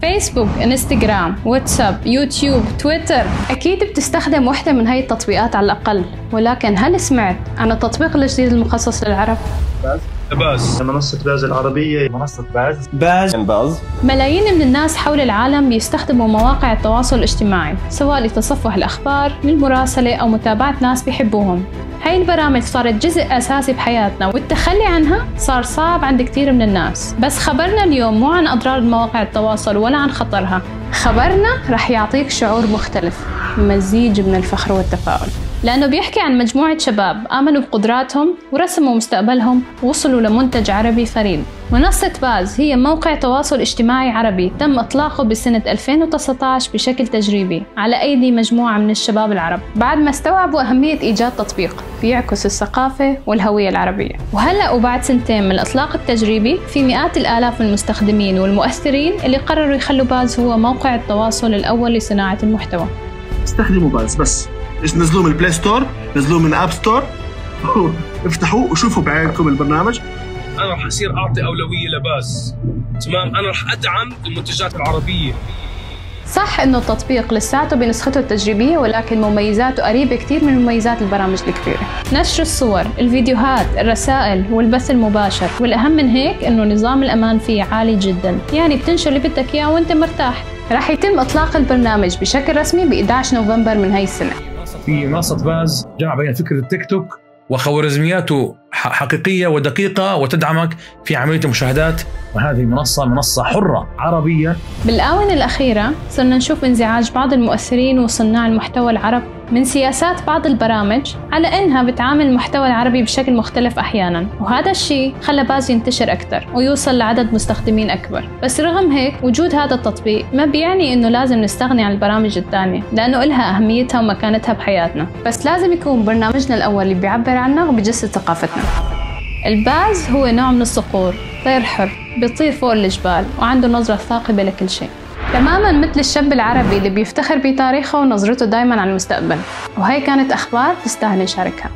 فيسبوك، انستغرام، واتساب، يوتيوب، تويتر أكيد بتستخدم وحدة من هاي التطبيقات على الأقل. ولكن هل سمعت عن التطبيق الجديد المخصص للعرب؟ باز. منصة باز العربية. منصة باز. باز. باز. ملايين من الناس حول العالم بيستخدموا مواقع التواصل الاجتماعي سواء لتصفح الأخبار، للمراسلة أو متابعة ناس بيحبوهم. هاي البرامج صارت جزء أساسي بحياتنا والتخلي عنها صار صعب عند كثير من الناس. بس خبرنا اليوم مو عن أضرار مواقع التواصل ولا عن خطرها. خبرنا رح يعطيك شعور مختلف مزيج من الفخر والتفاؤل. لأنه بيحكي عن مجموعة شباب آمنوا بقدراتهم ورسموا مستقبلهم ووصلوا لمنتج عربي فريد. منصة باز هي موقع تواصل اجتماعي عربي تم إطلاقه بسنة 2019 بشكل تجريبي على أيدي مجموعة من الشباب العرب. بعد ما استوعبوا أهمية إيجاد تطبيق بيعكس الثقافة والهوية العربية. وهلأ وبعد سنتين من الإطلاق التجريبي في مئات الآلاف من المستخدمين والمؤثرين اللي قرروا يخلوا باز هو موقع التواصل الأول لصناعة المحتوى. استخدموا باز بس. نزلوه من ال Play Store نزلوه من App Store افتحوه وشوفوا بعينكم البرنامج. أنا راح أصير أعطي أولوية لباز تمام؟ أنا راح أدعم المنتجات العربية. صح إنه التطبيق لساته بنسخته التجريبية ولكن مميزاته قريبة كثير من مميزات البرامج الكبيرة. نشر الصور الفيديوهات الرسائل والبث المباشر. والأهم من هيك إنه نظام الأمان فيه عالي جدا. يعني بتنشر اللي بدك إياه وأنت مرتاح. رح يتم إطلاق البرنامج بشكل رسمي ب 11 نوفمبر من هاي السنة. في منصه باز جمع بين فكرة التيك توك وخوارزمياته حقيقية ودقيقة وتدعمك في عملية المشاهدات. وهذه منصة منصة حرة عربية. بالآونة الأخيرة صرنا نشوف انزعاج بعض المؤثرين وصناع المحتوى العرب. من سياسات بعض البرامج على إنها بتعامل المحتوى العربي بشكل مختلف أحيانا. وهذا الشيء خلى باز ينتشر أكثر ويوصل لعدد مستخدمين أكبر. بس رغم هيك وجود هذا التطبيق ما بيعني إنه لازم نستغني عن البرامج الثانية لأنه إلها أهميتها ومكانتها بحياتنا. بس لازم يكون برنامجنا الأول اللي بيعبر عنا وبيجسد ثقافتنا. الباز هو نوع من الصقور طير حر بيطير فوق الجبال وعنده نظرة ثاقبة لكل شيء. تماما مثل الشاب العربي اللي بيفتخر بتاريخه ونظرته دايما عن المستقبل. وهي كانت أخبار تستاهل نشاركها.